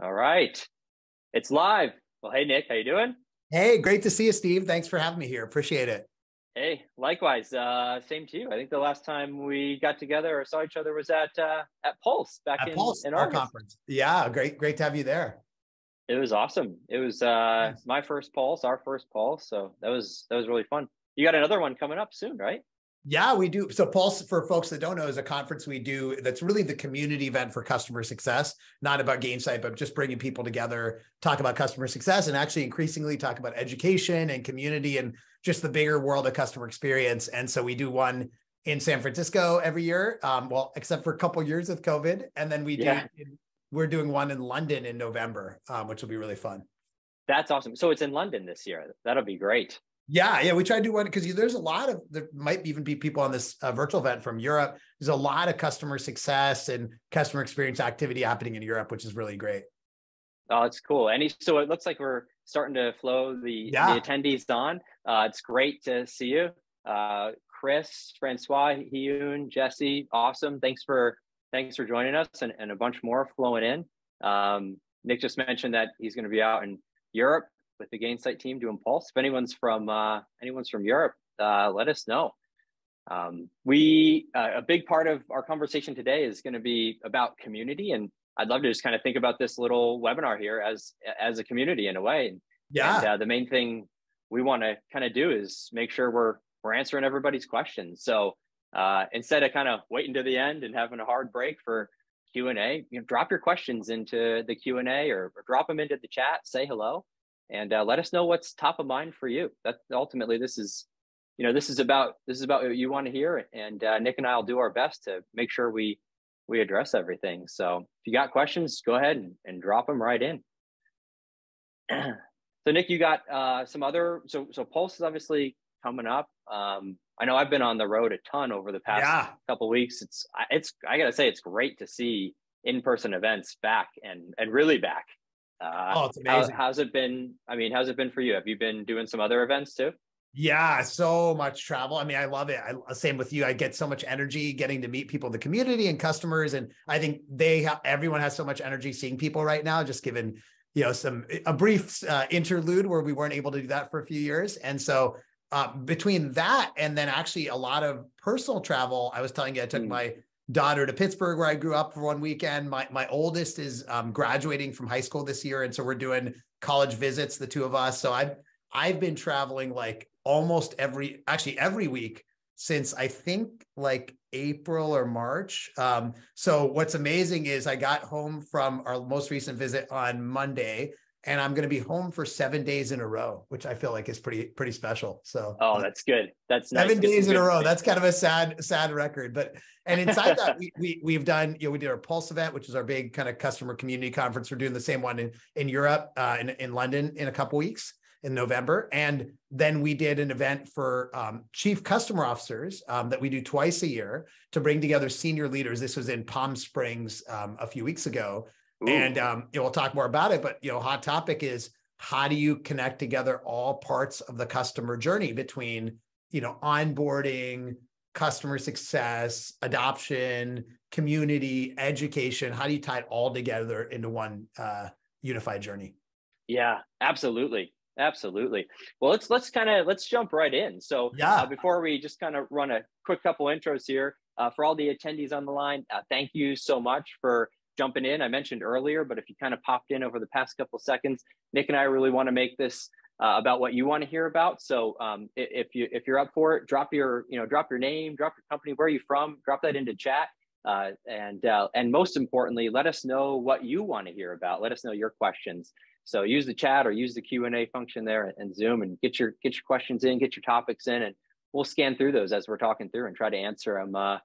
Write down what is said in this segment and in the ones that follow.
All right. It's live. Well, hey Nick, how you doing? Hey, great to see you, Steve. Thanks for having me here. Appreciate it. Hey, likewise. Uh, same to you. I think the last time we got together or saw each other was at uh, at Pulse back at in, Pulse, in our conference. Yeah, great, great to have you there. It was awesome. It was uh, my first Pulse, our first Pulse. So that was that was really fun. You got another one coming up soon, right? Yeah, we do. So Pulse, for folks that don't know, is a conference we do that's really the community event for customer success, not about Gainsight, but just bringing people together, talk about customer success, and actually increasingly talk about education and community and just the bigger world of customer experience. And so we do one in San Francisco every year, um, well, except for a couple years with COVID, and then we do we're doing one in London in November, um, which will be really fun. That's awesome. So it's in London this year. That'll be great. Yeah, yeah, we try to do one because there's a lot of there might even be people on this uh, virtual event from Europe. There's a lot of customer success and customer experience activity happening in Europe, which is really great. Oh, it's cool. And so it looks like we're starting to flow the, Yeah. the attendees on. Uh, it's great to see you. Uh, Chris, Francois, Hyun, Jesse, awesome. Thanks for thanks for joining us and, and a bunch more flowing in. Um, Nick just mentioned that he's going to be out in Europe with the Gainsight team doing Pulse. If anyone's from uh, anyone's from Europe, uh, let us know. Um, we uh, a big part of our conversation today is going to be about community, and I'd love to just kind of think about this little webinar here as as a community in a way. Yeah, And uh, the main thing we want to kind of do is make sure we're we're answering everybody's questions. So uh, instead of kind of waiting to the end and having a hard break for Q and A, you know, drop your questions into the Q and A or, or drop them into the chat. Say hello, and uh, let us know what's top of mind for you. That ultimately this is, you know, this is about this is about what you want to hear, and uh, Nick and I will do our best to make sure we we address everything. So if you got questions, go ahead and, and drop them right in. so Nick, you got uh, some other so so Pulse is obviously coming up. Um, I know I've been on the road a ton over the past yeah, couple weeks. It's it's I gotta say it's great to see in person events back and and really back. Uh, Oh, it's how, amazing. how's it been? I mean, how's it been for you? Have you been doing some other events too? yeah. So much travel. I mean, I love it. I same with you. I get so much energy getting to meet people in the community and customers, and I think they have everyone has so much energy seeing people right now. Just given you know some a brief uh, interlude where we weren't able to do that for a few years, and so uh, between that and then actually a lot of personal travel, I was telling you, I took Mm. my daughter to Pittsburgh where I grew up for one weekend. My my oldest is um, graduating from high school this year, and so we're doing college visits, the two of us. So I've I've been traveling like almost every actually every week since I think like April or March. Um, so what's amazing is I got home from our most recent visit on Monday and I'm going to be home for seven days in a row, which I feel like is pretty pretty special. So Oh, that's good. That's seven some days in a row. That's kind of a sad sad record. But and inside that we, we we've done you know we did our Pulse event, which is our big kind of customer community conference. We're doing the same one in in Europe uh, in in London in a couple weeks in November, and then we did an event for um, chief customer officers um, that we do twice a year to bring together senior leaders. This was in Palm Springs um, a few weeks ago, Ooh. and um, you know, we'll talk more about it. But you know, hot topic is how do you connect together all parts of the customer journey between you know onboarding, customer success, adoption, community, education? How do you tie it all together into one uh, unified journey? Yeah, absolutely. Absolutely. Well, let's let's kind of let's jump right in. So, Yeah. uh, before we just kind of run a quick couple intros here, uh, for all the attendees on the line, uh, thank you so much for jumping in. I mentioned earlier, but if you kind of popped in over the past couple seconds, Nick and I really want to make this uh, about what you want to hear about. So, um, if you if you're up for it, drop your you know drop your name, drop your company, where are you from, drop that into chat. Uh, and uh, and most importantly, let us know what you want to hear about. Let us know your questions. So use the chat or use the Q and A function there and Zoom and get your get your questions in, get your topics in, and we'll scan through those as we're talking through and try to answer them uh,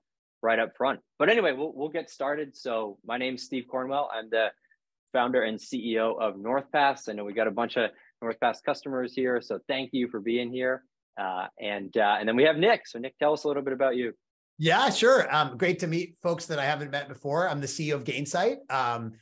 right up front. But anyway, we'll we'll get started. So my name's Steve Cornwell. I'm the founder and CEO of Northpass. I know we got a bunch of Northpass customers here, so thank you for being here. Uh, and uh, and then we have Nick. So Nick, tell us a little bit about you. Yeah, sure. Um, great to meet folks that I haven't met before. I'm the CEO of Gainsight. Um,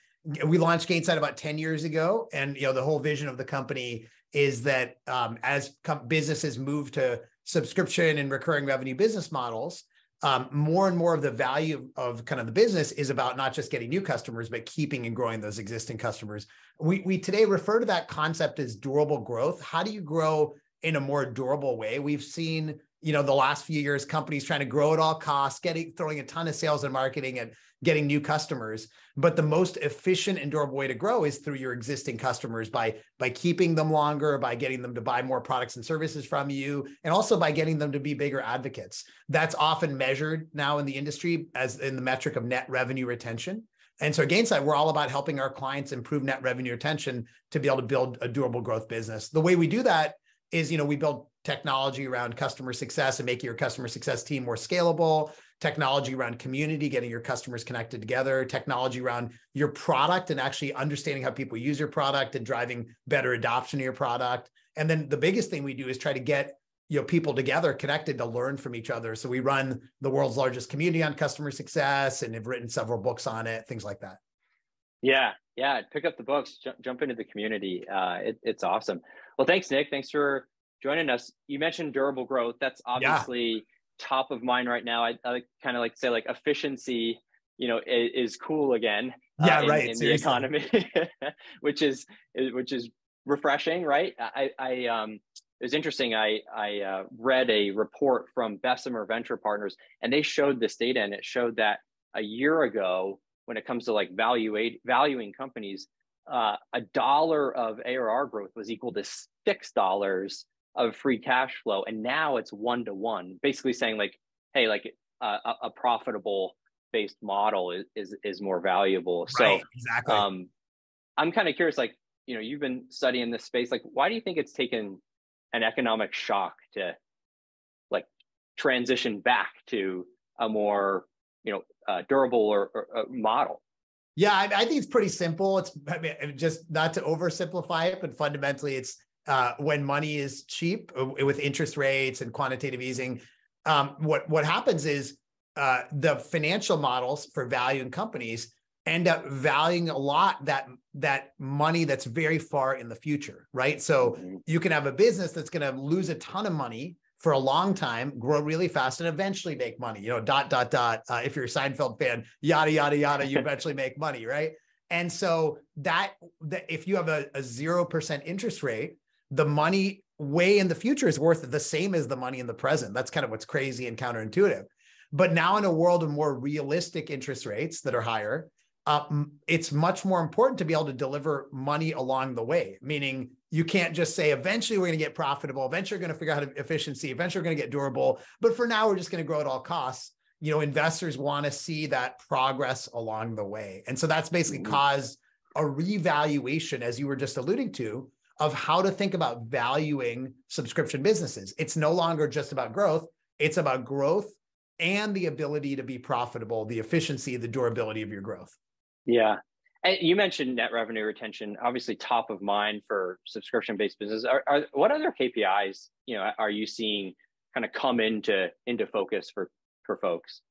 we launched Gainsight about 10 years ago. And, you know, the whole vision of the company is that um, as com- businesses move to subscription and recurring revenue business models, um, more and more of the value of kind of the business is about not just getting new customers, but keeping and growing those existing customers. We, we today refer to that concept as durable growth. How do you grow in a more durable way? We've seen, you know, the last few years, companies trying to grow at all costs, getting throwing a ton of sales and marketing and getting new customers but the most efficient and durable way to grow is through your existing customers by by keeping them longer by getting them to buy more products and services from you and also by getting them to be bigger advocates that's often measured now in the industry as in the metric of net revenue retention and so at Gainsight, we're all about helping our clients improve net revenue retention to be able to build a durable growth business. The way we do that is, you know, we build technology around customer success and making your customer success team more scalable technology around community, getting your customers connected together, technology around your product and actually understanding how people use your product and driving better adoption of your product. And then the biggest thing we do is try to get you know people together connected to learn from each other. So we run the world's largest community on customer success and have written several books on it, things like that. Yeah, yeah. Pick up the books, jump, jump into the community. Uh, it, it's awesome. Well, thanks, Nick. Thanks for joining us. You mentioned durable growth. That's obviously yeah top of mind right now. I, I kind of like say like efficiency, you know, is, is cool again. Uh, yeah, uh, in, right. In the economy, which is which is refreshing, right? I, I um, it was interesting. I I uh, read a report from Bessemer Venture Partners, and they showed this data, and it showed that a year ago, when it comes to like valuate valuing companies, uh, a dollar of ARR growth was equal to six dollars of free cash flow and now it's one to one basically saying like hey like uh, a, a, profitable based model is is, is more valuable. Right, so exactly. um i'm kind of curious like you know you've been studying this space like why do you think it's taken an economic shock to like transition back to a more you know uh, durable or, or, or, model? Yeah I, I, think it's pretty simple. It's I mean, just not to oversimplify it but fundamentally it's uh, when money is cheap uh, with interest rates and quantitative easing, um, what what happens is uh, the financial models for valuing companies end up valuing a lot that that money that's very far in the future, right? So mm-hmm. you can have a business that's going to lose a ton of money for a long time, grow really fast, and eventually make money. You know, dot dot dot. Uh, if you're a Seinfeld fan, yada yada yada, you eventually make money, right? And so that, that if you have a zero percent interest rate, the money way in the future is worth the same as the money in the present. That's kind of what's crazy and counterintuitive. But now, in a world of more realistic interest rates that are higher, uh, it's much more important to be able to deliver money along the way. Meaning, you can't just say, eventually we're going to get profitable, eventually we're going to figure out efficiency, eventually we're going to get durable. But for now, we're just going to grow at all costs. You know, investors want to see that progress along the way. And so that's basically mm-hmm. caused a revaluation, as you were just alluding to, of how to think about valuing subscription businesses. It's no longer just about growth, it's about growth and the ability to be profitable, the efficiency, the durability of your growth. Yeah. And you mentioned net revenue retention, obviously top of mind for subscription-based business. Are, are, what other KPIs, you know, are you seeing kind of come into into focus for for folks?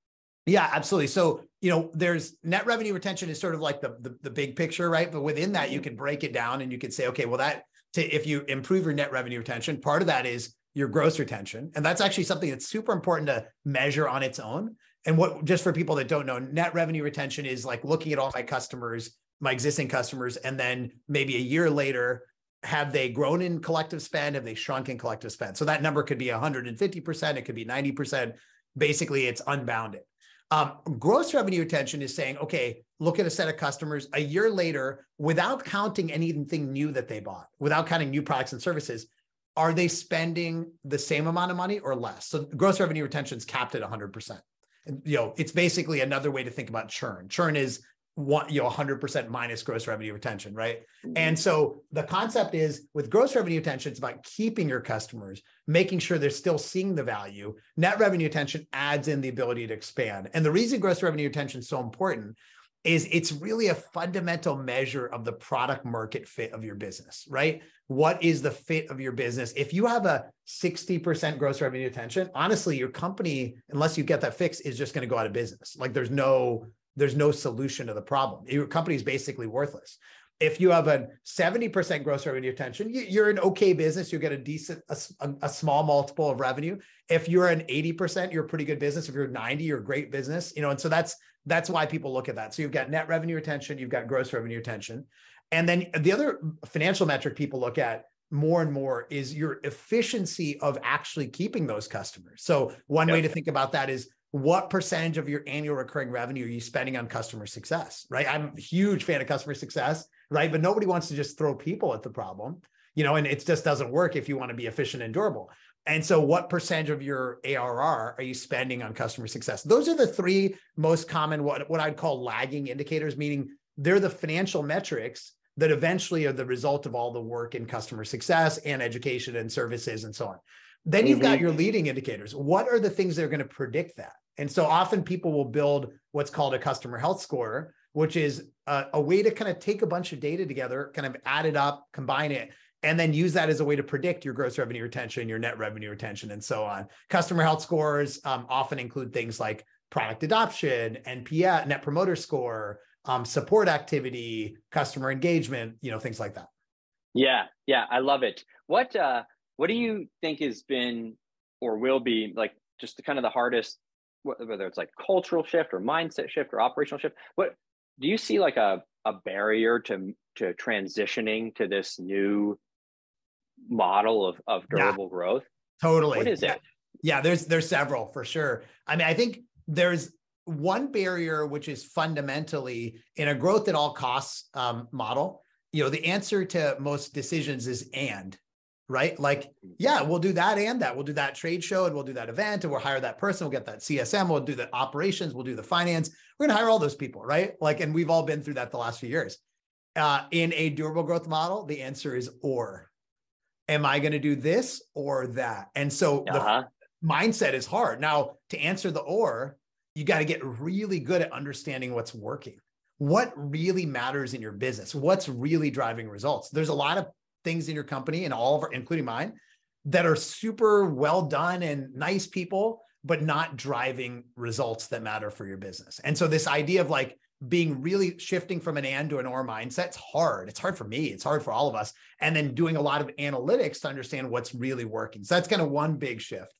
Yeah, absolutely. So, you know, there's net revenue retention is sort of like the, the, the big picture, right? But within that, you mm-hmm. can break it down and you can say, okay, well, that to if you improve your net revenue retention, part of that is your gross retention. And that's actually something that's super important to measure on its own. And what just for people that don't know, net revenue retention is like looking at all my customers, my existing customers, and then maybe a year later, have they grown in collective spend? Have they shrunk in collective spend? So that number could be 150%, it could be 90%. Basically, it's unbounded. Um, gross revenue retention is saying, okay, look at a set of customers a year later without counting anything new that they bought, without counting new products and services. Are they spending the same amount of money or less? So gross revenue retention is capped at 100%. And, you know, it's basically another way to think about churn. Churn is one, you know, 100% minus gross revenue retention, right? Mm-hmm. And so the concept is with gross revenue retention, it's about keeping your customers, making sure they're still seeing the value. Net revenue retention adds in the ability to expand. And the reason gross revenue retention is so important is it's really a fundamental measure of the product market fit of your business, right? What is the fit of your business? If you have a 60% gross revenue retention, honestly, your company, unless you get that fixed, is just going to go out of business. Like there's no there's no solution to the problem. Your company is basically worthless. if you have a 70% gross revenue retention, you, are an okay business. You get a decent, a, a, small multiple of revenue. If you're an 80%, you're a pretty good business. If you're 90, you're a great business. You know, and so that's that's why people look at that. So you've got net revenue retention, you've got gross revenue retention. And then the other financial metric people look at more and more is your efficiency of actually keeping those customers. So one yep. way to think about that is what percentage of your annual recurring revenue are you spending on customer success, right? I'm a huge fan of customer success, right? But nobody wants to just throw people at the problem, you know, and it just doesn't work if you want to be efficient and durable. And so, what percentage of your ARR are you spending on customer success? Those are the three most common, what, what I'd call lagging indicators, meaning they're the financial metrics that eventually are the result of all the work in customer success and education and services and so on. Then you've got mm-hmm. your leading indicators. What are the things that are going to predict that? And so often people will build what's called a customer health score, which is a, a, way to kind of take a bunch of data together, kind of add it up, combine it, and then use that as a way to predict your gross revenue retention, your net revenue retention, and so on. Customer health scores um, often include things like product adoption, and NPS, net promoter score, um, support activity, customer engagement, you know, things like that. Yeah, yeah, I love it. What uh, what do you think has been or will be like just the kind of the hardest, whether it's like cultural shift or mindset shift or operational shift? What do you see like a a barrier to to transitioning to this new model of of durable yeah, growth? Totally. What is yeah. it? Yeah, there's there's several for sure. I mean, I think there's one barrier which is fundamentally in a growth at all costs um, model you know the answer to most decisions is and right? Like yeah we'll do that and that. We'll do that trade show and we'll do that event and we'll hire that person. We'll get that csm we'll do the operations. We'll do the finance. We're going to hire all those people right? Like and we've all been through that the last few years. Uh, in a durable growth model the answer is or. Am i going to do this or that? And so uh-huh. the mindset is hard. Now to answer the or you got to get really good at understanding what's working. What really matters in your business? What's really driving results? There's a lot of things in your company and all of our, including mine, that are super well done and nice people, but not driving results that matter for your business. And so this idea of like being really shifting from an and to an or mindset, it's hard. It's hard for me. It's hard for all of us. And then doing a lot of analytics to understand what's really working. So that's kind of one big shift.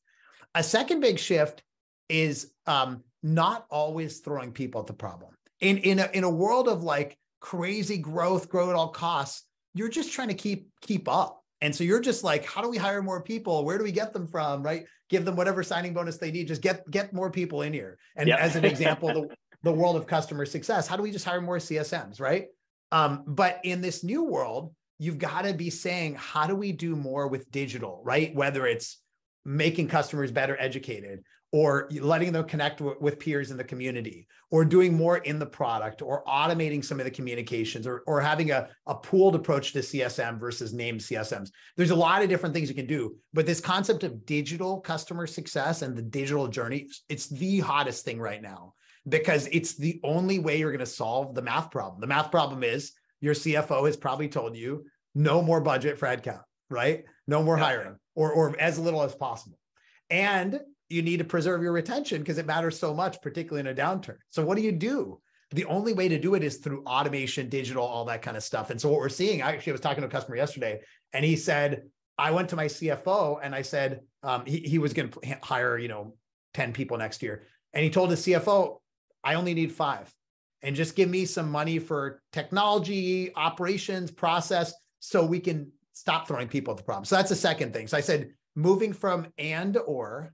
A second big shift is um, not always throwing people at the problem. In in a, in a world of like crazy growth, grow at all costs, you're just trying to keep keep up. And so you're just like, how do we hire more people? Where do we get them from? Right? Give them whatever signing bonus they need. Just get get more people in here. And yep. as an example, the, the world of customer success, how do we just hire more CSMs? Right? Um, but in this new world, you've got to be saying, how do we do more with digital? Right? Whether it's making customers better educated or letting them connect w- with peers in the community or doing more in the product or automating some of the communications or, or having a, a pooled approach to csm versus named csms there's a lot of different things you can do but this concept of digital customer success and the digital journey it's the hottest thing right now because it's the only way you're going to solve the math problem. The math problem is your cfo has probably told you no more budget for headcount right? No more hiring or, or as little as possible. And you need to preserve your retention because it matters so much, particularly in a downturn. So what do you do? The only way to do it is through automation, digital, all that kind of stuff. And so what we're seeing, I actually was talking to a customer yesterday, and he said, I went to my CFO and I said um, he, he was going to hire, you know, 10 people next year. And he told his CFO, I only need five and just give me some money for technology, operations, process, so we can stop throwing people at the problem. So that's the second thing. So I said, moving from and or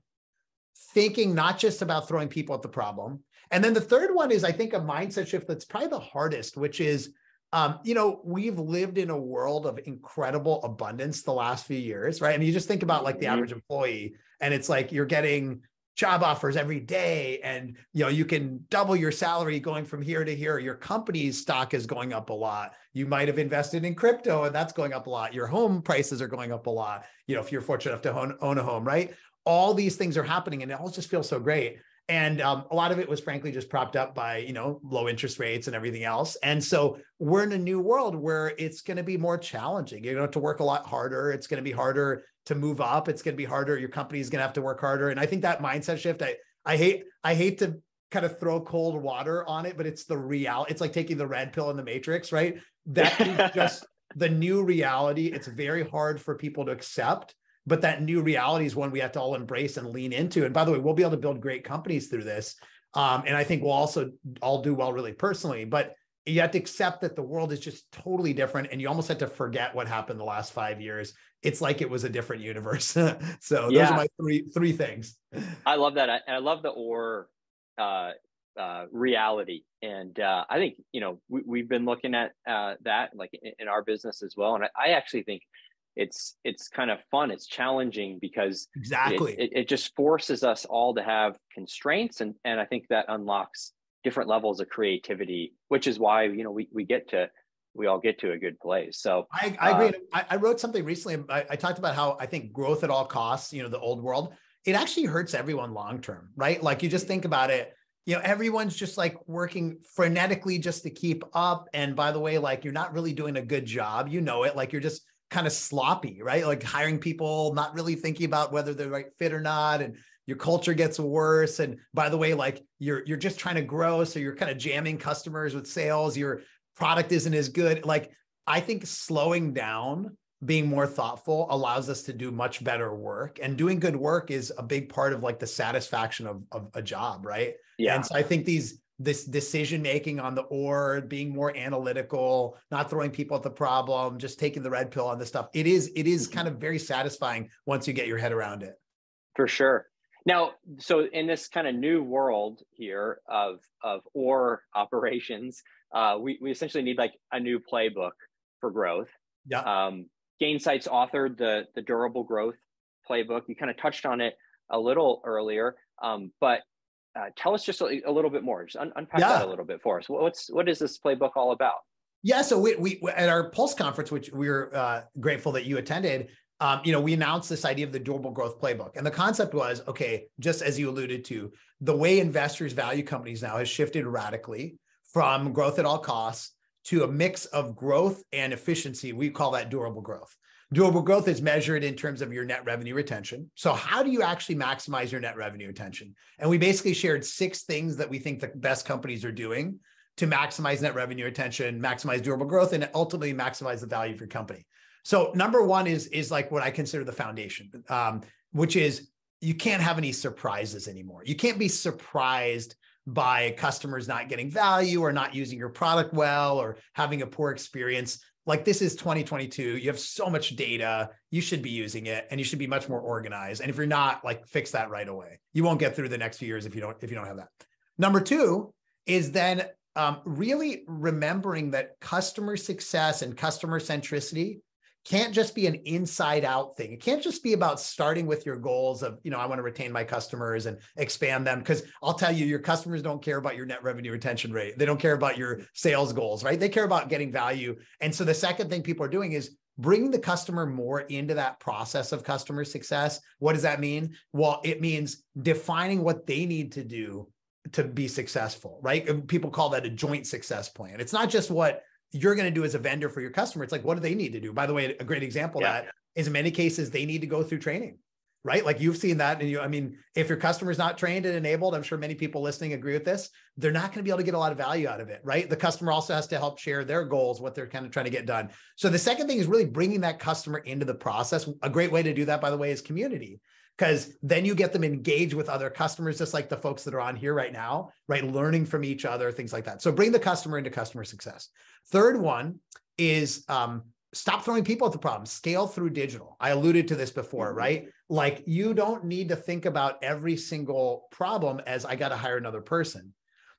thinking not just about throwing people at the problem. And then the third one is, I think, a mindset shift that's probably the hardest, which is, um, you know, we've lived in a world of incredible abundance the last few years, right? I mean, you just think about like the mm-hmm. average employee, and it's like you're getting job offers every day and you know you can double your salary going from here to here your company's stock is going up a lot you might have invested in crypto and that's going up a lot your home prices are going up a lot you know if you're fortunate enough to own, own a home right all these things are happening and it all just feels so great. And um, a lot of it was frankly just propped up by you know low interest rates and everything else. And so we're in a new world where it's going to be more challenging. You're going to have to work a lot harder. It's going to be harder to move up. It's going to be harder. Your company's going to have to work harder. And i think that mindset shift i i hate i hate to kind of throw cold water on it but it's the real it's like taking the red pill in the matrix right? That is just the new reality. It's very hard for people to accept, but that new reality is one we have to all embrace and lean into. And by the way, we'll be able to build great companies through this. Um, and I think we'll also all do well really personally, but you have to accept that the world is just totally different and you almost have to forget what happened the last five years it's like it was a different universe so those yeah. are my three three things i love that and i love the or uh, uh, reality and uh, i think you know we, have been looking at uh, that like in, in, our business as well and I, I, actually think it's it's kind of fun it's challenging because exactly it, it, it just forces us all to have constraints and and i think that unlocks different levels of creativity, which is why you know we we get to we all get to a good place. So I, I agree. Uh, I, I, wrote something recently. I, I, talked about how I think growth at all costs, you know, the old world, it actually hurts everyone long term, right? Like you just think about it. You know, everyone's just like working frenetically just to keep up. And by the way, like you're not really doing a good job. You know it. Like you're just kind of sloppy, right? Like hiring people, not really thinking about whether they're right fit or not, and your culture gets worse. And by the way like you're you're just trying to grow so you're kind of jamming customers with sales. Your product isn't as good. Like i think slowing down being more thoughtful allows us to do much better work and doing good work is a big part of like the satisfaction of, of a job right? Yeah. and so i think these this decision making on the or being more analytical not throwing people at the problem just taking the red pill on this stuff it is it is mm-hmm. kind of very satisfying once you get your head around it for sure now, so in this kind of new world here of of or operations, uh, we we essentially need like a new playbook for growth. Yeah. Um, Gainsight's authored the the durable growth playbook. You kind of touched on it a little earlier, um, but uh, tell us just a, a, little bit more. Just un- unpack yeah. that a little bit for us. What's what is this playbook all about? Yeah, so we, we at our Pulse conference, which we are uh, grateful that you attended, um, you know, we announced this idea of the durable growth playbook. And the concept was okay, just as you alluded to, the way investors value companies now has shifted radically from growth at all costs to a mix of growth and efficiency. We call that durable growth. Durable growth is measured in terms of your net revenue retention. So, how do you actually maximize your net revenue retention? And we basically shared six things that we think the best companies are doing to maximize net revenue retention, maximize durable growth, and ultimately maximize the value of your company. So number one is is like what I consider the foundation, um, which is you can't have any surprises anymore. You can't be surprised by customers not getting value or not using your product well or having a poor experience. Like this is 2022. You have so much data. You should be using it and you should be much more organized. And if you're not, like fix that right away. You won't get through the next few years if you don't if you don't have that. Number two is then um, really remembering that customer success and customer centricity can't just be an inside out thing. It can't just be about starting with your goals of, you know, I want to retain my customers and expand them. Because I'll tell you, your customers don't care about your net revenue retention rate. They don't care about your sales goals, right? They care about getting value. And so the second thing people are doing is bringing the customer more into that process of customer success. What does that mean? Well, it means defining what they need to do to be successful, right? People call that a joint success plan. It's not just what you're going to do as a vendor for your customer. It's like, what do they need to do? By the way, a great example yeah. of that is in many cases, they need to go through training, right? Like you've seen that. And you, I mean, if your customer's not trained and enabled, I'm sure many people listening agree with this, they're not going to be able to get a lot of value out of it, right? The customer also has to help share their goals, what they're kind of trying to get done. So the second thing is really bringing that customer into the process. A great way to do that, by the way, is community because then you get them engaged with other customers, just like the folks that are on here right now, right? Learning from each other, things like that. So bring the customer into customer success. Third one is um, stop throwing people at the problem, scale through digital. I alluded to this before, mm-hmm. right? Like you don't need to think about every single problem as I got to hire another person.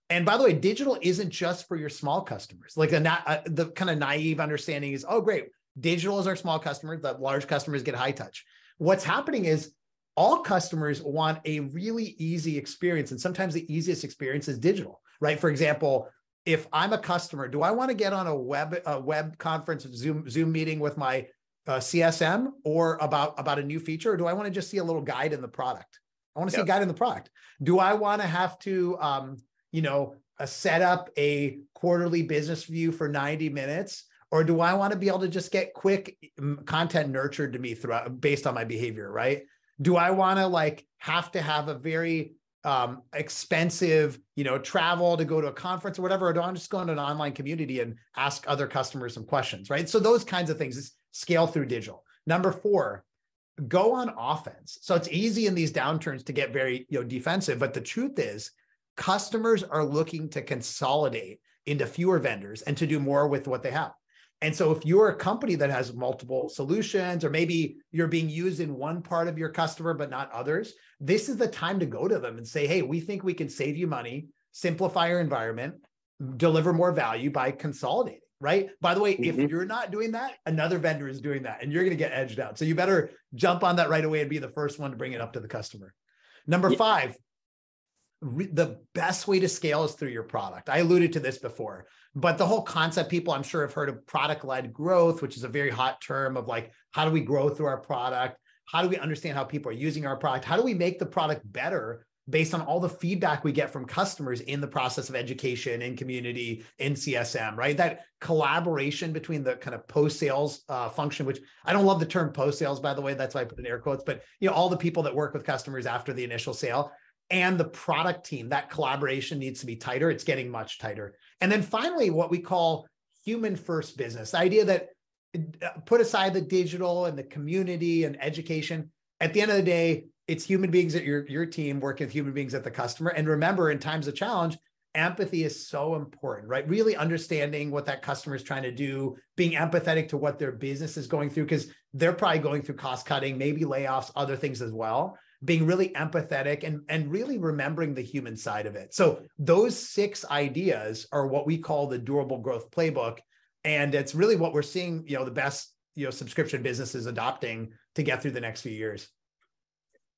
And by the way, digital isn't just for your small customers. Like the, uh, the kind of naive understanding is, oh, great, digital is our small customers, that large customers get high touch. What's happening is all customers want a really easy experience. And sometimes the easiest experience is digital, right? For example, if I'm a customer, do I want to get on a web a web conference, Zoom Zoom meeting with my uh, CSM or about about a new feature, or do I want to just see a little guide in the product? I want to yep. see a guide in the product. Do I want to have to, um, you know, uh, set up a quarterly business view for 90 minutes? Or do I want to be able to just get quick mm, content nurtured to me throughout based on my behavior, right? Do I want to like have to have a very um, expensive, you know, travel to go to a conference or whatever, or do I just go into an online community and ask other customers some questions, right? So those kinds of things is scale through digital. Number four, go on offense. So it's easy in these downturns to get very, you know, defensive, but the truth is customers are looking to consolidate into fewer vendors and to do more with what they have. And so if you're a company that has multiple solutions, or maybe you're being used in one part of your customer, but not others, this is the time to go to them and say, hey, we think we can save you money, simplify your environment, deliver more value by consolidating, right? By the way, mm-hmm. if you're not doing that, another vendor is doing that and you're going to get edged out. So you better jump on that right away and be the first one to bring it up to the customer. Number yeah. five, the best way to scale is through your product. I alluded to this before, but the whole concept, people I'm sure have heard of product led growth, which is a very hot term of like, how do we grow through our product? How do we understand how people are using our product? How do we make the product better based on all the feedback we get from customers in the process of education in community in CSM, right? That collaboration between the kind of post sales uh, function, which I don't love the term post sales, by the way, that's why I put in air quotes, but you know, all the people that work with customers after the initial sale and the product team, that collaboration needs to be tighter. It's getting much tighter. And then finally, what we call human first business, the idea that uh, put aside the digital and the community and education. At the end of the day, it's human beings at your, your team working with human beings at the customer. And remember, in times of challenge, empathy is so important, right? Really understanding what that customer is trying to do, being empathetic to what their business is going through, because they're probably going through cost cutting, maybe layoffs, other things as well being really empathetic and, and really remembering the human side of it. So those six ideas are what we call the durable growth playbook. And it's really what we're seeing, you know, the best, you know, subscription businesses adopting to get through the next few years.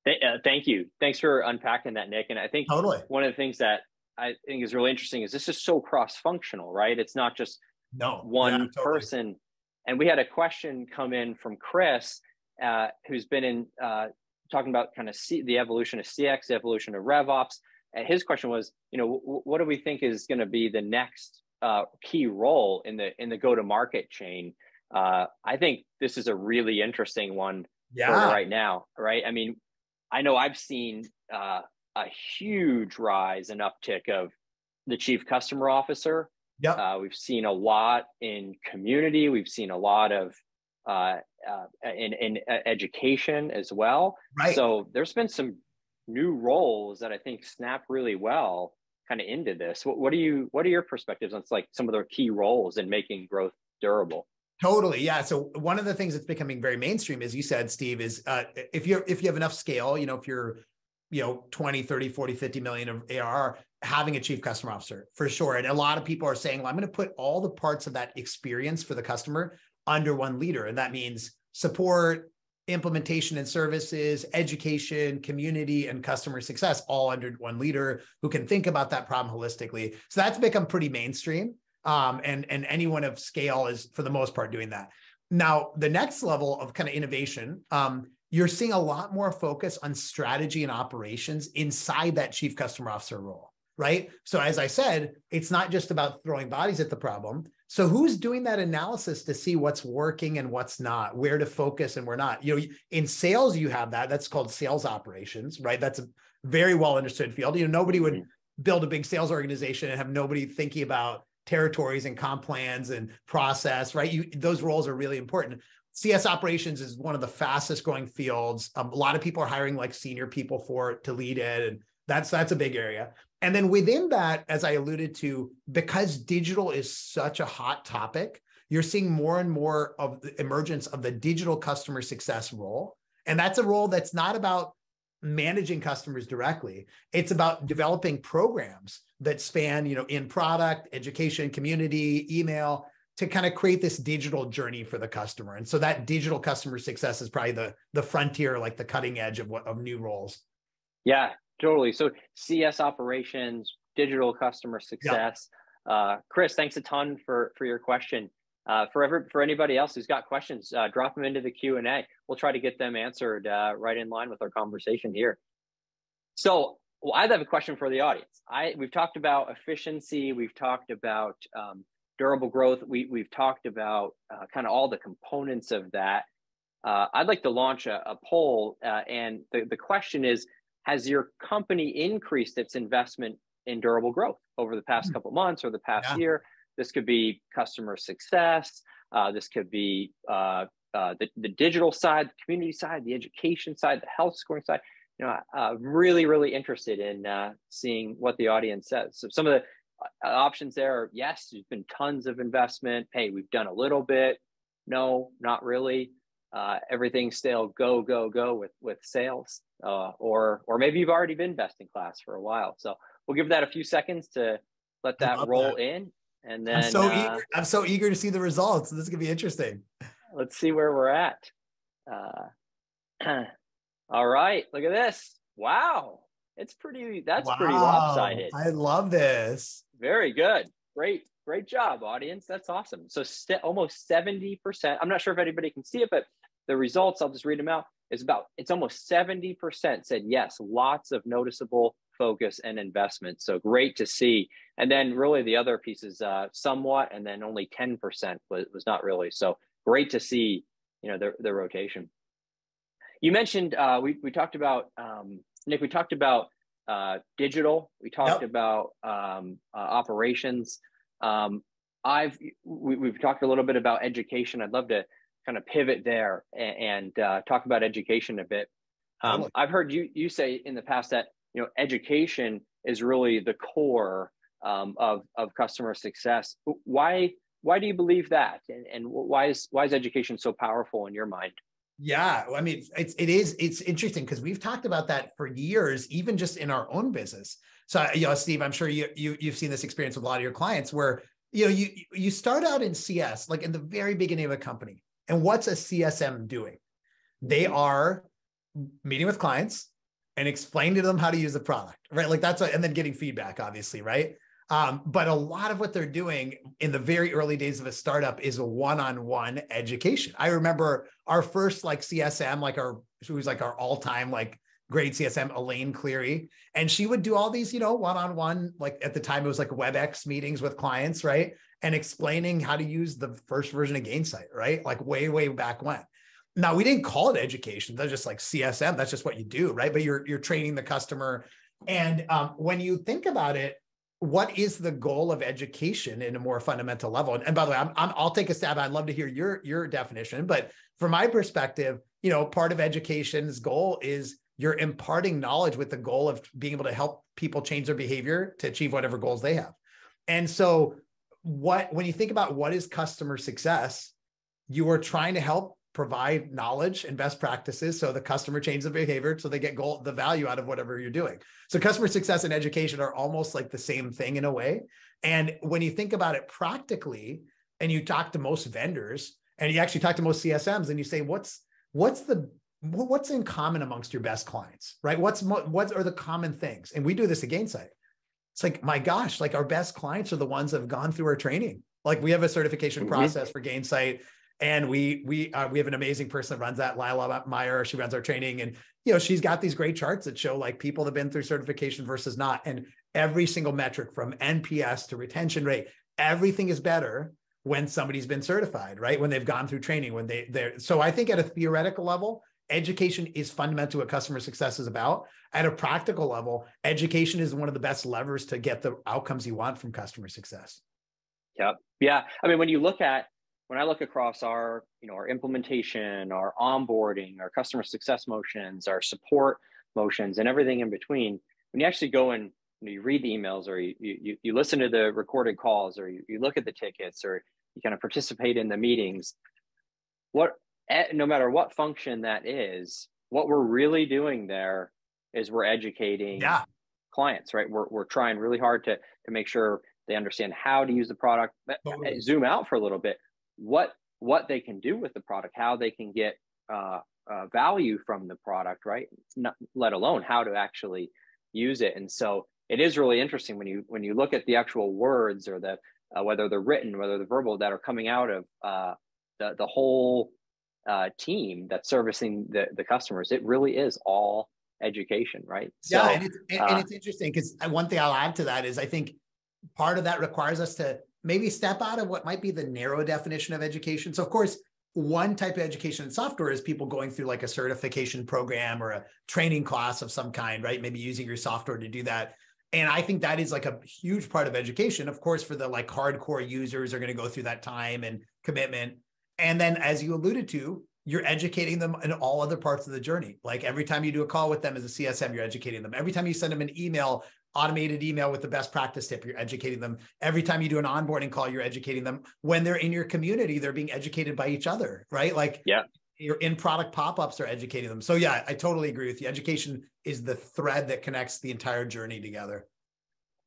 Uh, thank you. Thanks for unpacking that, Nick. And I think totally one of the things that I think is really interesting is this is so cross-functional, right? It's not just no one yeah, totally. person. And we had a question come in from Chris, uh, who's been in uh, talking about kind of C, the evolution of CX, the evolution of RevOps. And his question was, you know, what do we think is going to be the next uh, key role in the in the go to market chain? Uh, I think this is a really interesting one yeah. right now, right? I mean, I know I've seen uh, a huge rise and uptick of the chief customer officer. Yeah, uh, we've seen a lot in community. We've seen a lot of uh, in, in uh, education as well. Right. So there's been some new roles that I think snap really well kind of into this. What, what are you, what are your perspectives on like some of the key roles in making growth durable? Totally. Yeah. So one of the things that's becoming very mainstream, as you said, Steve, is uh, if you're, if you have enough scale, you know, if you're, you know, 20, 30, 40, 50 million of ARR, having a chief customer officer for sure. And a lot of people are saying, well, I'm going to put all the parts of that experience for the customer under one leader. And that means support, implementation and services, education, community, and customer success all under one leader who can think about that problem holistically. So that's become pretty mainstream. Um, and, and anyone of scale is, for the most part, doing that. Now, the next level of kind of innovation, um, you're seeing a lot more focus on strategy and operations inside that chief customer officer role, right? So, as I said, it's not just about throwing bodies at the problem. So who's doing that analysis to see what's working and what's not, where to focus and where not? You know, in sales, you have that. That's called sales operations, right? That's a very well understood field. You know, nobody would mm-hmm. build a big sales organization and have nobody thinking about territories and comp plans and process, right? You those roles are really important. CS operations is one of the fastest growing fields. Um, a lot of people are hiring like senior people for to lead it, and that's that's a big area. And then within that, as I alluded to, because digital is such a hot topic, you're seeing more and more of the emergence of the digital customer success role. And that's a role that's not about managing customers directly. It's about developing programs that span, you know, in product, education, community, email to kind of create this digital journey for the customer. And so that digital customer success is probably the the frontier, like the cutting edge of what of new roles. Yeah, Totally. So CS operations, digital customer success. Yeah. Uh, Chris, thanks a ton for for your question. Uh, for ever, for anybody else who's got questions, uh, drop them into the Q and A. We'll try to get them answered uh, right in line with our conversation here. So, well, I have a question for the audience. I we've talked about efficiency. We've talked about um, durable growth. We we've talked about uh, kind of all the components of that. Uh, I'd like to launch a, a poll, uh, and the the question is has your company increased its investment in durable growth over the past mm-hmm. couple months or the past yeah. year? This could be customer success. Uh, this could be uh, uh, the, the digital side, the community side, the education side, the health scoring side. You know, uh, really, really interested in uh, seeing what the audience says. So some of the uh, options there are yes, there's been tons of investment. Hey, we've done a little bit. No, not really. Uh, everything's still go, go, go with with sales. Uh, or or maybe you've already been best in class for a while. So we'll give that a few seconds to let that roll that. in. And then I'm so uh, eager. I'm so eager to see the results. This is gonna be interesting. Let's see where we're at. Uh, all right, look at this. Wow, it's pretty. That's wow. pretty lopsided. I love this. Very good. Great, great job, audience. That's awesome. So st- almost seventy percent. I'm not sure if anybody can see it, but the results. I'll just read them out. Is about. It's almost seventy percent said yes. Lots of noticeable focus and investment. So great to see. And then really the other pieces, uh, somewhat, and then only 10% was, was not really. So great to see, you know, the, the rotation. You mentioned, uh, we, we talked about, um, Nick, we talked about uh, digital. We talked yep. about um, uh, operations. Um, I've, we, have talked a little bit about education. I'd love to kind of pivot there and, and uh, talk about education a bit. Um, I've heard you you say in the past that you know education is really the core um, of of customer success. Why why do you believe that? And, and why is why is education so powerful in your mind? Yeah i mean it's it is it's interesting because we've talked about that for years even just in our own business. So you know steve i'm sure you, you you've seen this experience with a lot of your clients where you know you you start out in cs like in the very beginning of a company and what's a csm doing they are meeting with clients and explaining to them how to use the product, right? Like that's what, and then getting feedback, obviously, right? Um, but a lot of what they're doing in the very early days of a startup is a one-on-one education. I remember our first like CSM, like our who was like our all-time like great CSM, Elaine Cleary, and she would do all these, you know, one-on-one. Like at the time, it was like WebEx meetings with clients, right? And explaining how to use the first version of Gainsight, right? Like way, way back when. Now we didn't call it education. That's just like CSM. That's just what you do, right? But you're you're training the customer. And um, when you think about it, what is the goal of education in a more fundamental level? And, and by the way, I'm, i will take a stab. I'd love to hear your your definition. But from my perspective, you know, part of education's goal is you're imparting knowledge with the goal of being able to help people change their behavior to achieve whatever goals they have. And so, what when you think about what is customer success, you are trying to help provide knowledge and best practices so the customer changes the behavior so they get goal, the value out of whatever you're doing. So customer success and education are almost like the same thing in a way. And when you think about it practically and you talk to most vendors and you actually talk to most csms and you say what's what's the what's in common amongst your best clients? Right? What's what are the common things? And we do this at Gainsight it's like my gosh like our best clients are the ones that have gone through our training like we have a certification mm-hmm. process for Gainsight and we we uh, we have an amazing person that runs that, Lila Meyer. She runs our training, and you know she's got these great charts that show like people that have been through certification versus not, and every single metric from NPS to retention rate, everything is better when somebody's been certified, right? When they've gone through training, when they they're so I think at a theoretical level, education is fundamental what customer success is about. At a practical level, education is one of the best levers to get the outcomes you want from customer success. Yep. Yeah. I mean, when you look at when I look across our, you know, our implementation, our onboarding, our customer success motions, our support motions, and everything in between, when you actually go and you, know, you read the emails or you, you, you listen to the recorded calls or you, you look at the tickets or you kind of participate in the meetings, what, no matter what function that is, what we're really doing there is we're educating yeah. clients, right? We're, we're trying really hard to, to make sure they understand how to use the product. Totally. Zoom out for a little bit what what they can do with the product, how they can get uh, uh, value from the product, right? Not, let alone how to actually use it. And so it is really interesting when you when you look at the actual words or the uh, whether they're written, whether they're verbal, that are coming out of uh, the the whole uh, team that's servicing the the customers. It really is all education, right? So, yeah, and it's, and, and uh, it's interesting because one thing I'll add to that is I think part of that requires us to maybe step out of what might be the narrow definition of education. So, of course, one type of education in software is people going through like a certification program or a training class of some kind, right? Maybe using your software to do that. And I think that is like a huge part of education. Of course, for the like hardcore users are going to go through that time and commitment. And then as you alluded to, you're educating them in all other parts of the journey. Like every time you do a call with them as a CSM, you're educating them. Every time you send them an email, automated email with the best practice tip, you're educating them. Every time you do an onboarding call, you're educating them. When they're in your community, they're being educated by each other, right? Like yeah. your in product pop-ups are educating them. So yeah, I totally agree with you. Education is the thread that connects the entire journey together.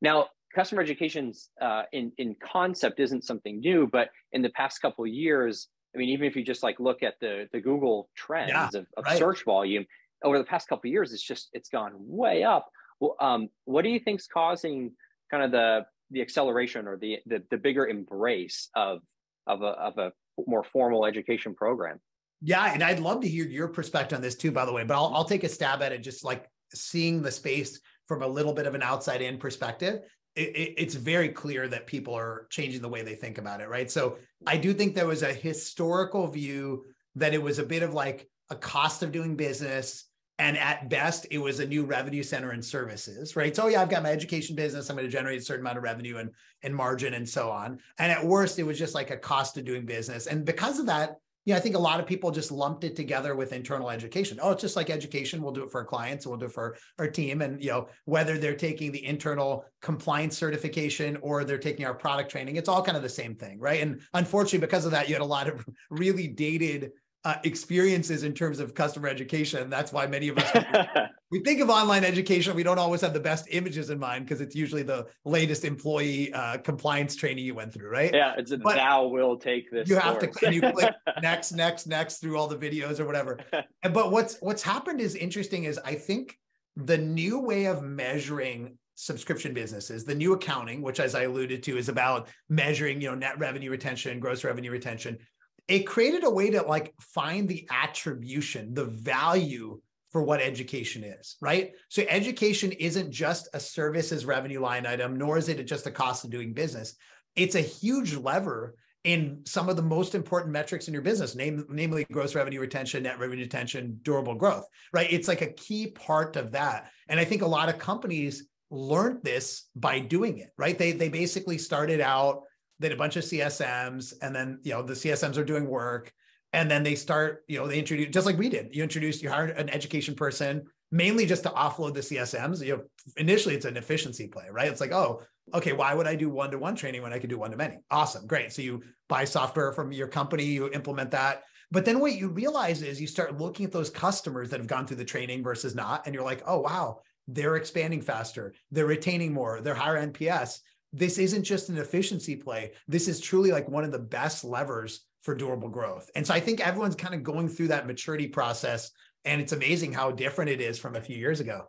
Now, customer education uh, in in concept isn't something new, but in the past couple of years, I mean, even if you just like look at the the Google trends yeah, of, of right. search volume over the past couple of years, it's just it's gone way up. Well, um, what do you think is causing kind of the the acceleration or the, the the bigger embrace of of a of a more formal education program? Yeah, and I'd love to hear your perspective on this too, by the way. But I'll I'll take a stab at it, just like seeing the space from a little bit of an outside in perspective it, it, it's very clear that people are changing the way they think about it, right? So I do think there was a historical view that it was a bit of like a cost of doing business. And at best, it was a new revenue center and services, right? So yeah, I've got my education business. I'm going to generate a certain amount of revenue and, and margin and so on. And at worst, it was just like a cost of doing business. And because of that, yeah, I think a lot of people just lumped it together with internal education. Oh, it's just like education. We'll do it for our clients. We'll do it for our team. And you know, whether they're taking the internal compliance certification or they're taking our product training, it's all kind of the same thing, right? And unfortunately, because of that, you had a lot of really dated uh, experiences in terms of customer education. That's why many of us we think of online education. We don't always have the best images in mind because it's usually the latest employee uh, compliance training you went through, right? Yeah, it's a but thou will take this. You have course. to you click next, next, next through all the videos or whatever. And, but what's what's happened is interesting. Is I think the new way of measuring subscription businesses the new accounting which as i alluded to is about measuring you know net revenue retention gross revenue retention it created a way to like find the attribution, the value for what education is, right? So education isn't just a services revenue line item, nor is it just a cost of doing business. It's a huge lever in some of the most important metrics in your business, name, namely gross revenue retention, net revenue retention, durable growth, right? It's like a key part of that. And I think a lot of companies learned this by doing it, right? They, they basically started out they had a bunch of CSMs, and then you know the CSMs are doing work, and then they start, you know, they introduce just like we did. You introduced, you hired an education person mainly just to offload the CSMs. You know, initially it's an efficiency play, right? It's like, oh, okay, why would I do one to one training when I could do one to many? Awesome, great. So you buy software from your company, you implement that. But then what you realize is you start looking at those customers that have gone through the training versus not, and you're like, oh wow, they're expanding faster, they're retaining more, they're higher NPS this isn't just an efficiency play. This is truly like one of the best levers for durable growth. And so I think everyone's kind of going through that maturity process. And it's amazing how different it is from a few years ago.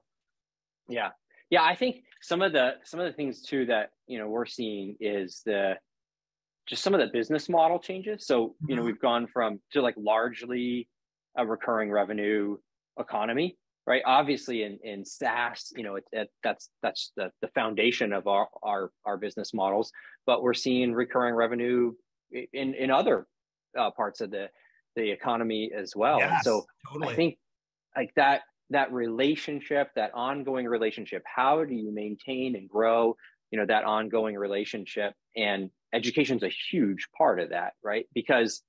Yeah. Yeah. I think some of the some of the things too that you know we're seeing is the just some of the business model changes. So, you know, mm-hmm. we've gone from to like largely a recurring revenue economy right? Obviously, in in SaaS, you know, it, it, that's that's the the foundation of our our our business models. But we're seeing recurring revenue in in other uh, parts of the the economy as well. Yes, so totally. I think like that that relationship, that ongoing relationship. How do you maintain and grow? You know that ongoing relationship, and education is a huge part of that, right? Because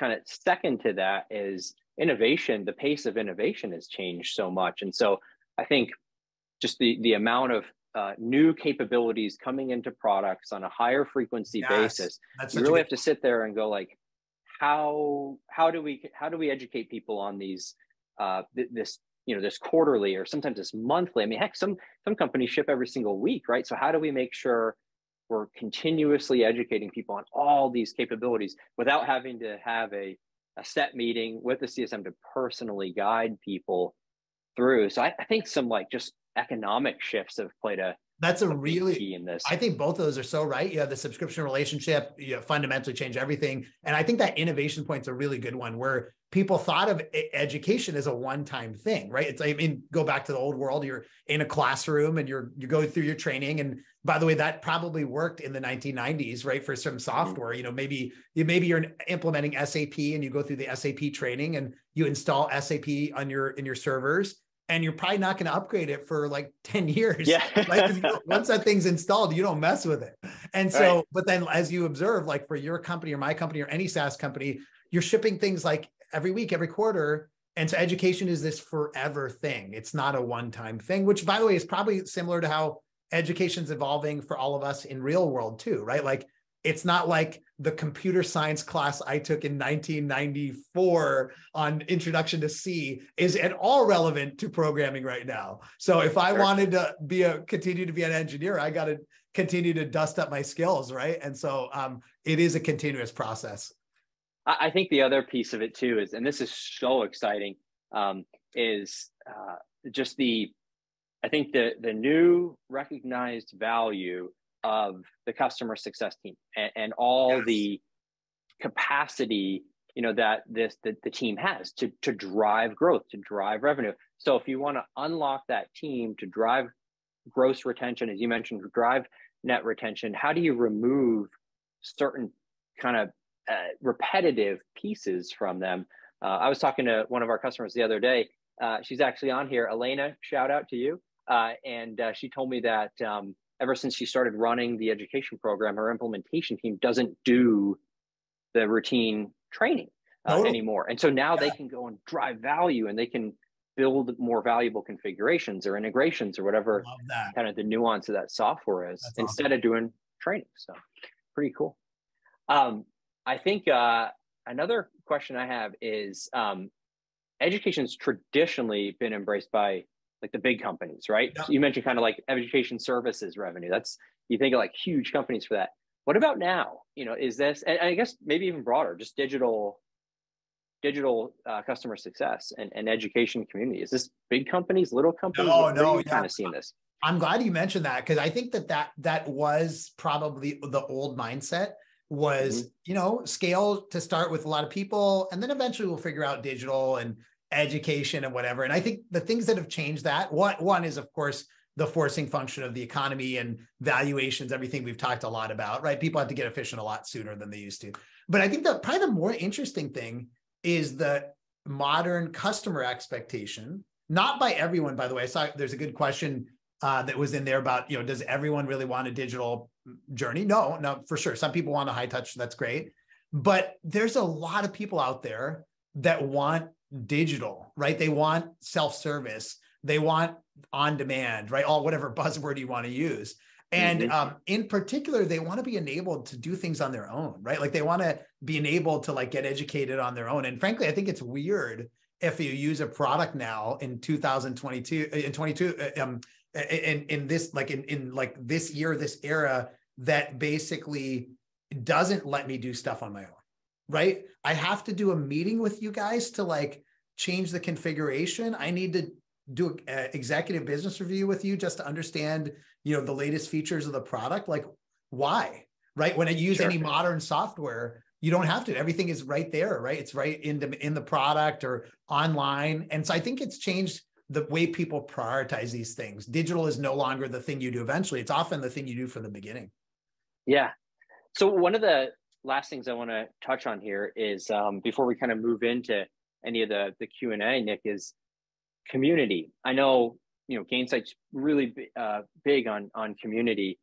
kind of second to that is innovation, the pace of innovation has changed so much. And so I think just the, the amount of uh, new capabilities coming into products on a higher frequency yes, basis, you really have to sit there and go like, how how do we how do we educate people on these uh, th- this you know this quarterly or sometimes this monthly? I mean, heck, some some companies ship every single week, right? So how do we make sure we're continuously educating people on all these capabilities without having to have a a set meeting with the CSM to personally guide people through. So I, I think some like just economic shifts have played a, That's a really key in this. I think both of those are so right. You have the subscription relationship, you know, fundamentally change everything. And I think that innovation point's a really good one where people thought of education as a one-time thing, right? It's I mean, go back to the old world. You're in a classroom and you're you go through your training. And by the way, that probably worked in the 1990s, right? For some mm-hmm. software, you know, maybe you maybe you're implementing SAP and you go through the SAP training and you install SAP on your in your servers and you're probably not going to upgrade it for like 10 years. Yeah. like once that thing's installed, you don't mess with it. And so, right. but then as you observe, like for your company or my company or any SaaS company, you're shipping things like every week, every quarter. And so education is this forever thing. It's not a one-time thing, which by the way is probably similar to how education's evolving for all of us in real world too, right? Like it's not like the computer science class I took in 1994 on Introduction to C is at all relevant to programming right now. So if I sure. wanted to be a continue to be an engineer, I got to continue to dust up my skills, right? And so um, it is a continuous process. I think the other piece of it too is, and this is so exciting, um, is uh, just the, I think the the new recognized value of the customer success team and, and all yes. the capacity you know that this that the team has to to drive growth to drive revenue so if you want to unlock that team to drive gross retention as you mentioned to drive net retention how do you remove certain kind of uh, repetitive pieces from them uh, i was talking to one of our customers the other day uh, she's actually on here elena shout out to you uh, and uh, she told me that um, ever since she started running the education program, her implementation team doesn't do the routine training uh, anymore. And so now yeah. they can go and drive value and they can build more valuable configurations or integrations or whatever kind of the nuance of that software is That's instead awesome. of doing training. So pretty cool. Um, I think uh, another question I have is um, education's traditionally been embraced by like the big companies, right? Yeah. So you mentioned kind of like education services revenue. That's you think of like huge companies for that. What about now? You know, is this and I guess maybe even broader, just digital digital uh, customer success and, and education community? Is this big companies, little companies? No, what, no, yeah. kind of seeing this. I'm glad you mentioned that because I think that that that was probably the old mindset was mm-hmm. you know scale to start with a lot of people and then eventually we'll figure out digital and education and whatever. And I think the things that have changed that one, one is, of course, the forcing function of the economy and valuations, everything we've talked a lot about, right? People have to get efficient a lot sooner than they used to. But I think that probably the more interesting thing is the modern customer expectation, not by everyone, by the way. I saw there's a good question uh, that was in there about, you know, does everyone really want a digital journey? No, no, for sure. Some people want a high touch. That's great. But there's a lot of people out there that want digital, right? They want self-service. They want on demand, right? All whatever buzzword you want to use. And mm-hmm. um, in particular, they want to be enabled to do things on their own, right? Like they want to be enabled to like get educated on their own. And frankly, I think it's weird if you use a product now in 2022 uh, in 22 uh, um in in this like in in like this year this era that basically doesn't let me do stuff on my own right? I have to do a meeting with you guys to like change the configuration. I need to do an executive business review with you just to understand, you know, the latest features of the product. Like, why? Right? When I use sure. any modern software, you don't have to. Everything is right there, right? It's right in the in the product or online. And so I think it's changed the way people prioritize these things. Digital is no longer the thing you do eventually. It's often the thing you do from the beginning. Yeah. So one of the last things I want to touch on here is um, before we kind of move into any of the the Q and A, Nick is community. I know you know Gainsight's really uh, big on on community.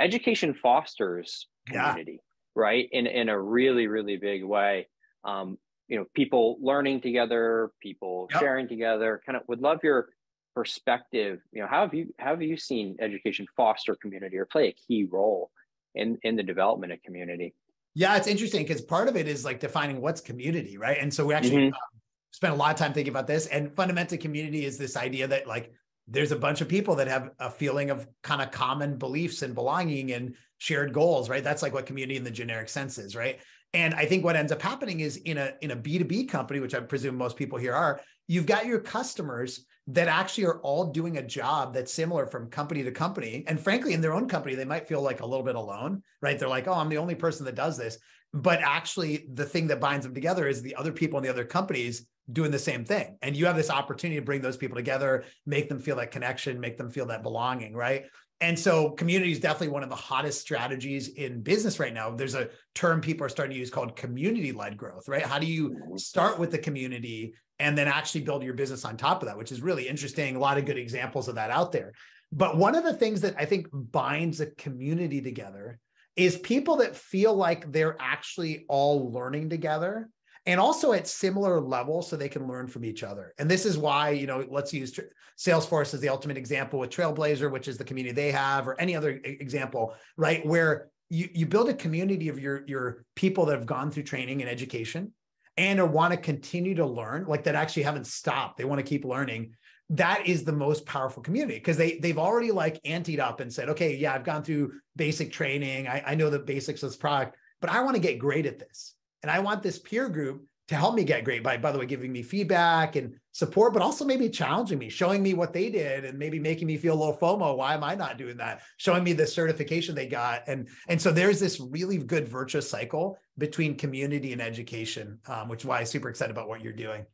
Education fosters community, yeah. right? In in a really really big way. Um, you know, people learning together, people yep. sharing together. Kind of would love your perspective. You know, how have you how have you seen education foster community or play a key role in in the development of community? Yeah, it's interesting because part of it is like defining what's community, right? And so we actually mm-hmm. um, spent a lot of time thinking about this. And fundamental community is this idea that like there's a bunch of people that have a feeling of kind of common beliefs and belonging and shared goals, right? That's like what community in the generic sense is, right? And I think what ends up happening is in a in a B2B company, which I presume most people here are, you've got your customers that actually are all doing a job that's similar from company to company. And frankly, in their own company, they might feel like a little bit alone, right? They're like, oh, I'm the only person that does this. But actually, the thing that binds them together is the other people in the other companies doing the same thing. And you have this opportunity to bring those people together, make them feel that connection, make them feel that belonging, right? And so community is definitely one of the hottest strategies in business right now. There's a term people are starting to use called community led growth, right? How do you mm-hmm. start with the community and then actually build your business on top of that, which is really interesting. A lot of good examples of that out there. But one of the things that I think binds a community together is people that feel like they're actually all learning together and also at similar levels so they can learn from each other. And this is why, you know, let's use Salesforce as the ultimate example with Trailblazer, which is the community they have, or any other example, right? Where you, you build a community of your, your people that have gone through training and education and or want to continue to learn, like that actually haven't stopped. They want to keep learning. That is the most powerful community because they they've already like anteed up and said, okay, yeah, I've gone through basic training. I, I know the basics of this product, but I want to get great at this. And I want this peer group to help me get great by, by the way, giving me feedback and support, but also maybe challenging me, showing me what they did and maybe making me feel a little FOMO. Why am I not doing that? Showing me the certification they got. And, and so there's this really good virtuous cycle between community and education, um, which is why I'm super excited about what you're doing.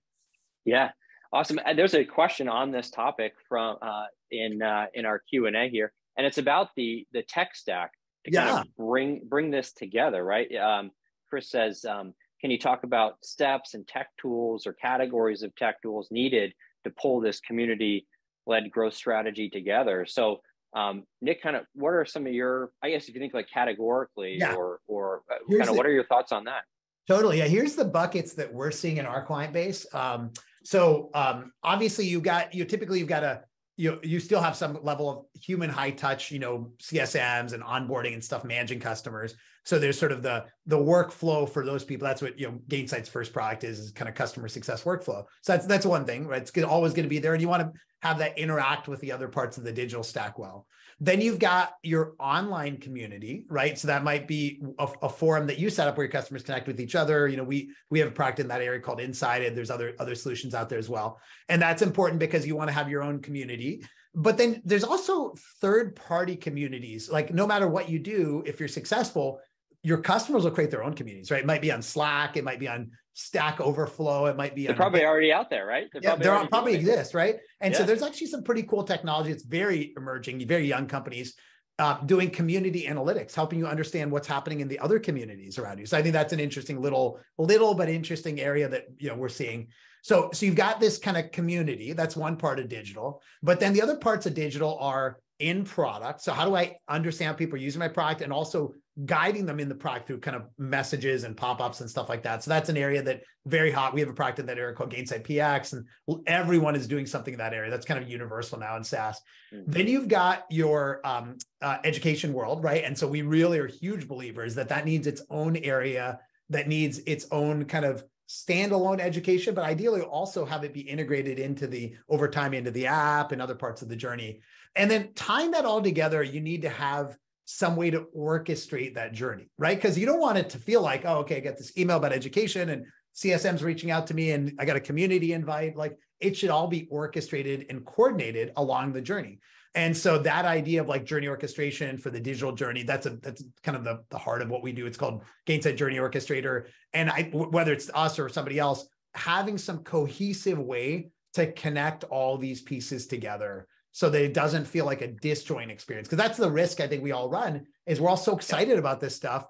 Yeah. Awesome. There's a question on this topic from uh, in uh, in our Q and A here, and it's about the the tech stack to yeah. kind of bring bring this together, right? Um, Chris says, um, can you talk about steps and tech tools or categories of tech tools needed to pull this community led growth strategy together? So, um, Nick, kind of, what are some of your, I guess, if you think like categorically yeah. or, or uh, kind of what are your thoughts on that? Totally. Yeah. Here's the buckets that we're seeing in our client base. Um, so um, obviously you got, you typically you've got a, you you still have some level of human high touch, you know, CSMs and onboarding and stuff, managing customers. So there's sort of the the workflow for those people. That's what you know, Gainsight's first product is, is kind of customer success workflow. So that's that's one thing, right? It's always going to be there, and you want to have that interact with the other parts of the digital stack well. Then you've got your online community, right? So that might be a, a, forum that you set up where your customers connect with each other. You know, we we have a product in that area called Inside, Insided. There's other other solutions out there as well, and that's important because you want to have your own community. But then there's also third party communities. Like no matter what you do, if you're successful, your customers will create their own communities, right? It might be on Slack, it might be on Stack Overflow, it might be. They're probably already out there, right? They're yeah, probably, they're probably exist, right? And yeah. so there's actually some pretty cool technology. It's very emerging, very young companies uh, doing community analytics, helping you understand what's happening in the other communities around you. So I think that's an interesting little, little but interesting area that you know we're seeing. So, so you've got this kind of community. That's one part of digital, but then the other parts of digital are in product. So how do I understand people are using my product and also guiding them in the product through kind of messages and pop-ups and stuff like that. So that's an area that very hot. We have a product in that area called Gainsight PX, and everyone is doing something in that area. That's kind of universal now in SaaS. Mm-hmm. Then you've got your um, uh, education world, right? And so we really are huge believers that that needs its own area, that needs its own kind of standalone education, but ideally also have it be integrated into the over time into the app and other parts of the journey. And then tying that all together, you need to have some way to orchestrate that journey, right? Because you don't want it to feel like, oh, okay, I got this email about education and CSM's reaching out to me and I got a community invite. Like it should all be orchestrated and coordinated along the journey. And so that idea of like journey orchestration for the digital journey, that's a that's kind of the, the heart of what we do. It's called Gainsight Journey Orchestrator. And I whether it's us or somebody else, having some cohesive way to connect all these pieces together so that it doesn't feel like a disjoint experience. Because that's the risk I think we all run is we're all so excited about this stuff.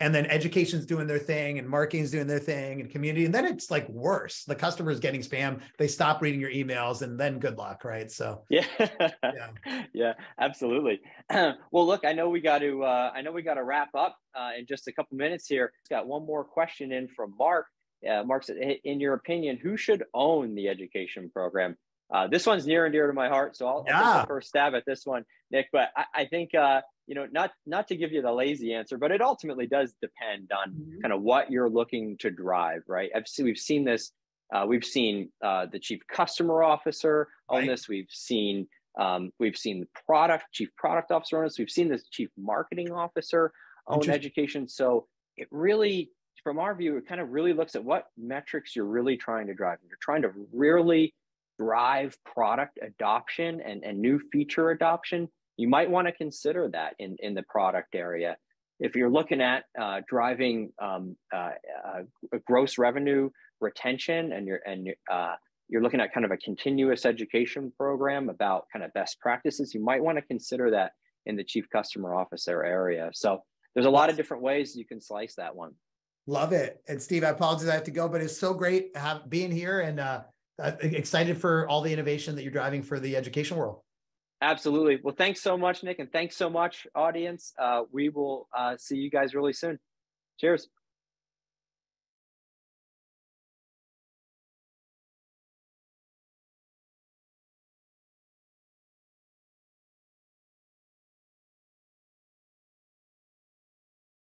And then education's doing their thing and marketing's doing their thing and community. And then it's like worse. The customer's getting spam. They stop reading your emails and then good luck. Right. So yeah. yeah. yeah, absolutely. well, look, I know we got to uh, I know we got to wrap up uh, in just a couple minutes here. Got one more question in from Mark. Uh, Mark said, in your opinion, who should own the education program? Uh, this one's near and dear to my heart, so I'll, yeah. I'll take the first stab at this one, Nick. But I, I think uh, you know, not not to give you the lazy answer, but it ultimately does depend on mm-hmm. kind of what you're looking to drive, right? I've seen, we've seen this. Uh, we've seen uh, the chief customer officer on right. this. We've seen um, we've seen the product chief product officer on this. We've seen this chief marketing officer own education. So it really, from our view, it kind of really looks at what metrics you're really trying to drive. You're trying to really drive product adoption and, and new feature adoption, you might want to consider that in, in the product area. If you're looking at uh, driving um, uh, uh, gross revenue retention and you're and uh, you're looking at kind of a continuous education program about kind of best practices, you might want to consider that in the chief customer officer area. So there's a lot of different ways you can slice that one. Love it. And Steve, I apologize I have to go, but it's so great have, being here and uh, excited for all the innovation that you're driving for the education world. Absolutely. Well, thanks so much, Nick, and thanks so much, audience. Uh, we will uh, see you guys really soon. Cheers.